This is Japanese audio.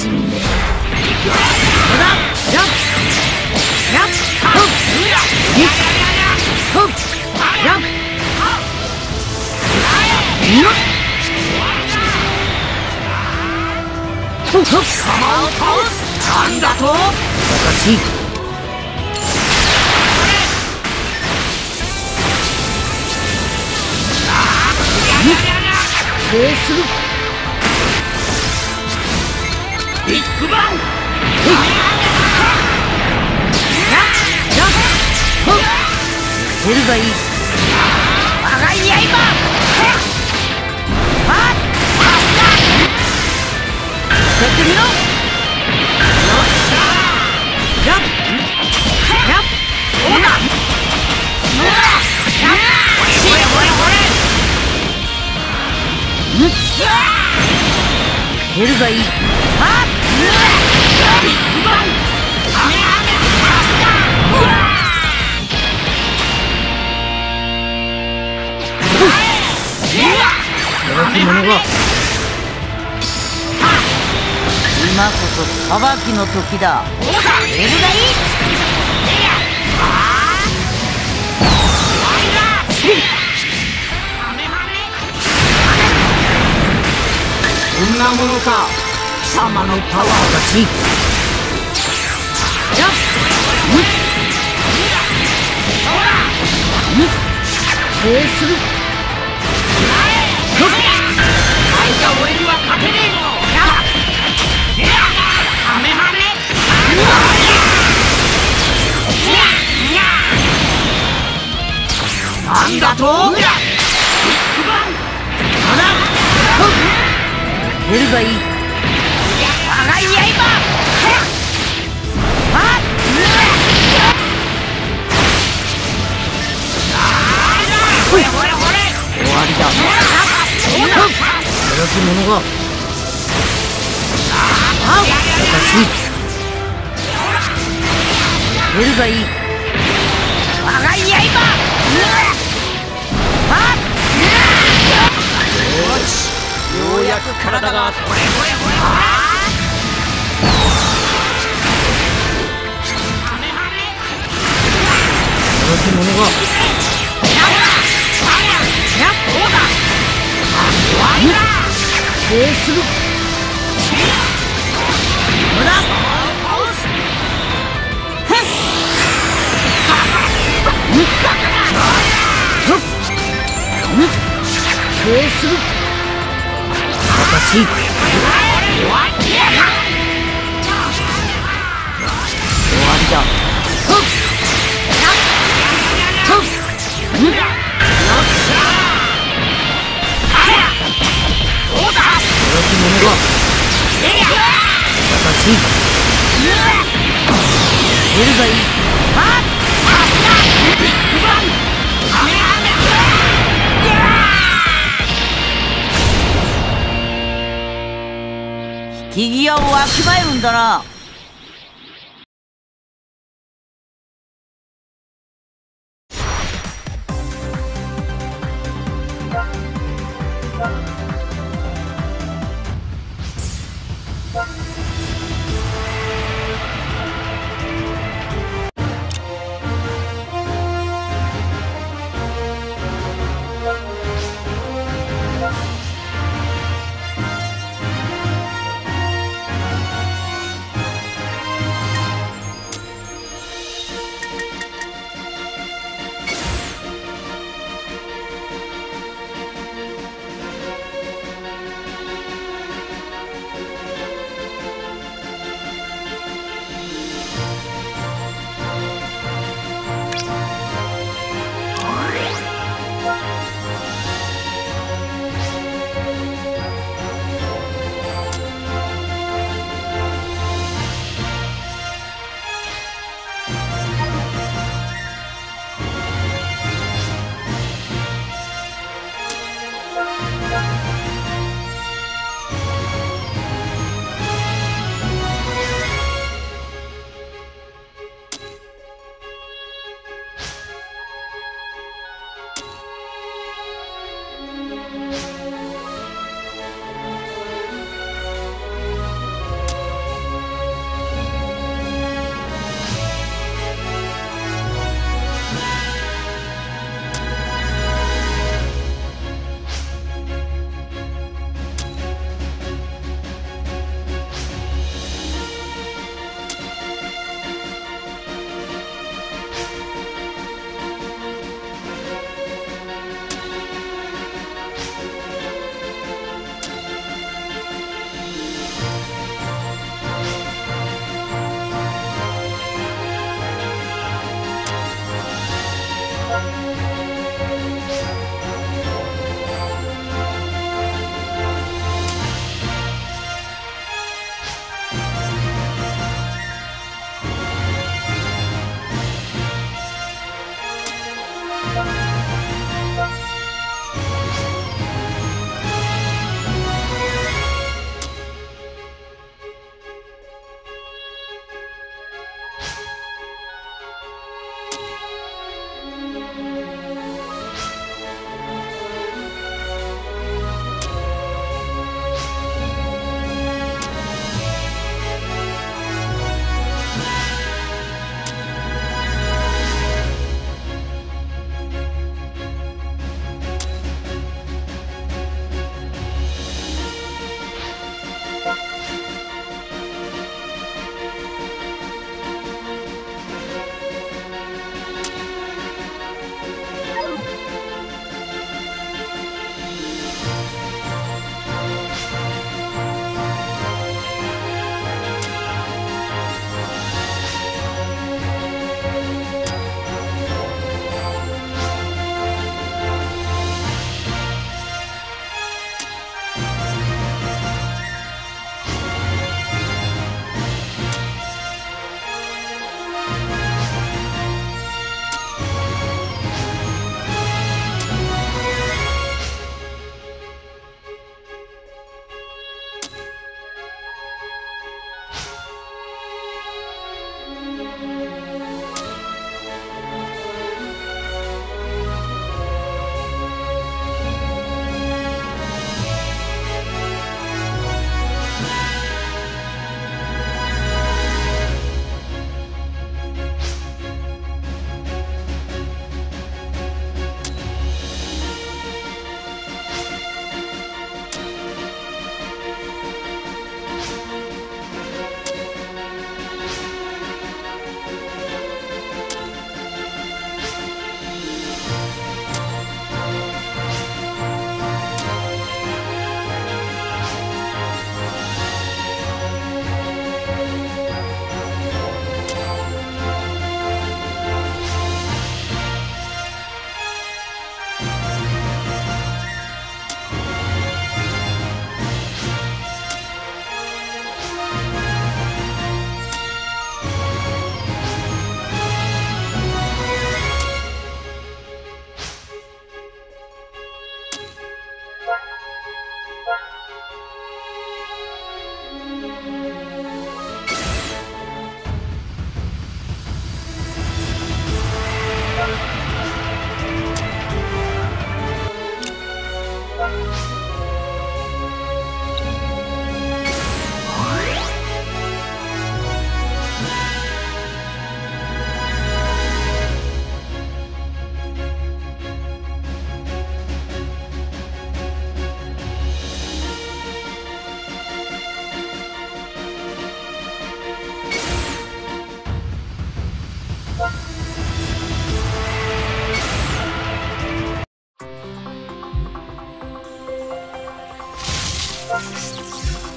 なんだとおかしい制するビッグバン！出るがいい。我が刃はっ。やっ。てみろよっ。しゃやっ。やっ。そうだやっ。ほれほれほれ減るがいいあっ今こそ裁きの時だ。こんなものか。貴様のパワーだしじゃむっ。制する。相手俺には勝てねえぞハメハメなんだとビッグバン働き者が。あおかしい出るがいい。我がよし。ようやく体がほれほれほれほれ働き者が制する。無駄制する。私出るがい。いビッグバン木際をわきまえるんだな「すいません。